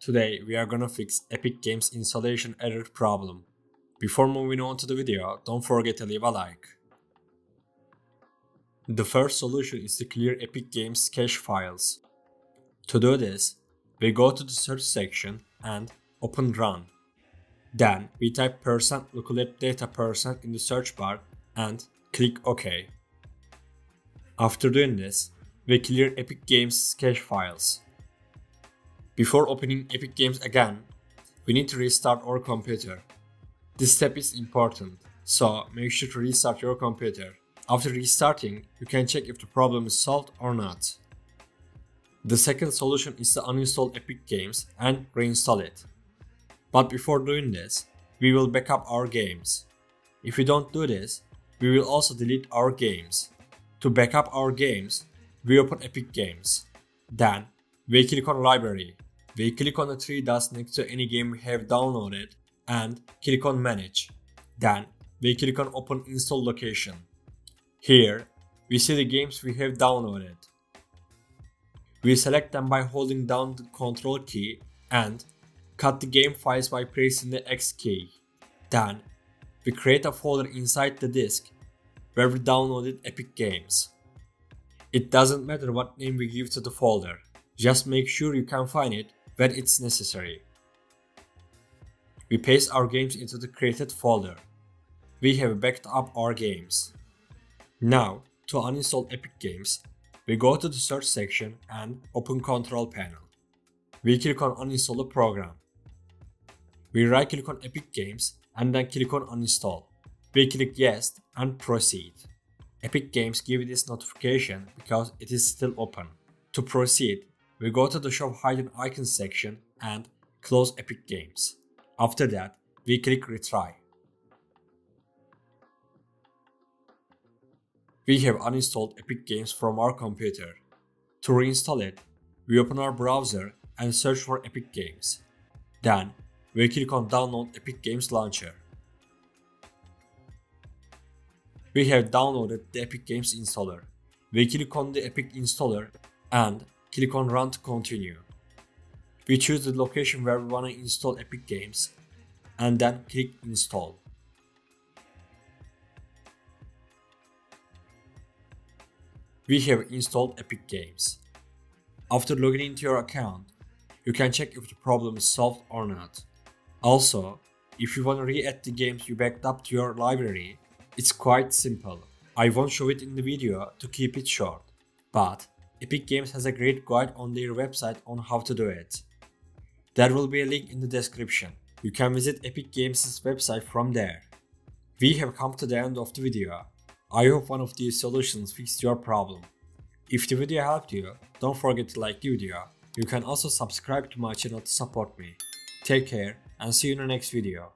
Today we are gonna fix Epic Games installation error problem. Before moving on to the video, don't forget to leave a like. The first solution is to clear Epic Games cache files. To do this, we go to the search section and open run. Then we type percent in the search bar and click OK. After doing this, we clear Epic Games cache files. Before opening Epic Games again, we need to restart our computer. This step is important, so make sure to restart your computer. After restarting, you can check if the problem is solved or not. The second solution is to uninstall Epic Games and reinstall it. But before doing this, we will backup our games. If we don't do this, we will also delete our games. To backup our games, we open Epic Games. Then, we click on Library. We click on the three dots next to any game we have downloaded and click on Manage. Then, we click on Open Install Location. Here, we see the games we have downloaded. We select them by holding down the Control key and cut the game files by pressing the X key. Then, we create a folder inside the disk where we downloaded Epic Games. It doesn't matter what name we give to the folder, just make sure you can find it when it's necessary. We paste our games into the created folder. We have backed up our games. Now, to uninstall Epic Games, we go to the search section and open control panel. We click on uninstall a program. We right click on Epic Games and then click on uninstall. We click yes and proceed. Epic Games give this notification because it is still open. To proceed, we go to the show hidden icons section and close Epic Games. After that, we click retry. We have uninstalled Epic Games from our computer. To reinstall it, we open our browser and search for Epic Games. Then, we click on download Epic Games Launcher. We have downloaded the Epic Games installer. We click on the Epic installer and click on run to continue. We choose the location where we want to install Epic Games and then click install. We have installed Epic Games. After logging into your account, you can check if the problem is solved or not. Also, if you want to re-add the games you backed up to your library, it's quite simple. I won't show it in the video to keep it short, but Epic Games has a great guide on their website on how to do it. There will be a link in the description. You can visit Epic Games' website from there. We have come to the end of the video. I hope one of these solutions fixed your problem. If the video helped you, don't forget to like the video. You can also subscribe to my channel to support me. Take care and see you in the next video.